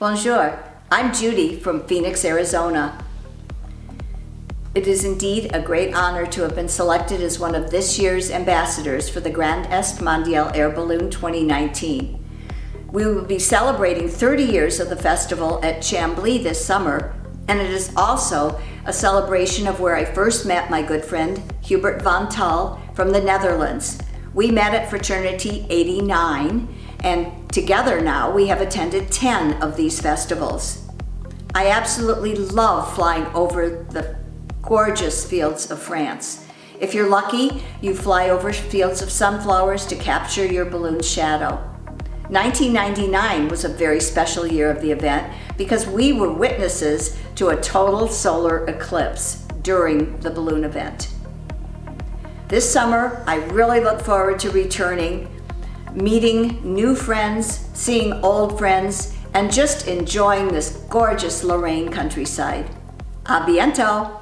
Bonjour, I'm Judy from Phoenix, Arizona. It is indeed a great honor to have been selected as one of this year's ambassadors for the Grand Est Mondial Air Balloon 2019. We will be celebrating 30 years of the festival at Chambley this summer, and it is also a celebration of where I first met my good friend Hubert van Tal from the Netherlands. We met at Fraternity 89, and together now we have attended 10 of these festivals. I absolutely love flying over the gorgeous fields of France. If you're lucky, you fly over fields of sunflowers to capture your balloon's shadow. 1999 was a very special year of the event because we were witnesses to a total solar eclipse during the balloon event. This summer, I really look forward to returning, meeting new friends, seeing old friends, and just enjoying this gorgeous Lorraine countryside. A biento!